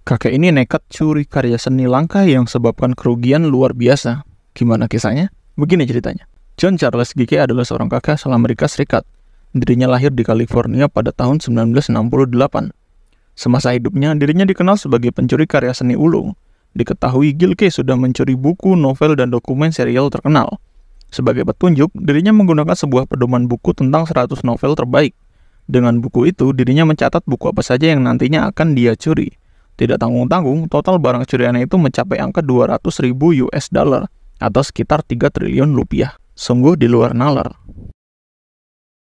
Kakek ini nekat curi karya seni langka yang sebabkan kerugian luar biasa. Gimana kisahnya? Begini ceritanya. John Charles Gike adalah seorang kakek asal Amerika Serikat. Dirinya lahir di California pada tahun 1968. Semasa hidupnya, dirinya dikenal sebagai pencuri karya seni ulung. Diketahui Gilkey sudah mencuri buku, novel, dan dokumen serial terkenal. Sebagai petunjuk, dirinya menggunakan sebuah pedoman buku tentang 100 novel terbaik. Dengan buku itu, dirinya mencatat buku apa saja yang nantinya akan dia curi. Tidak tanggung-tanggung, total barang curiannya itu mencapai angka 200 ribu US dollar atau sekitar 3 triliun rupiah. Sungguh di luar nalar.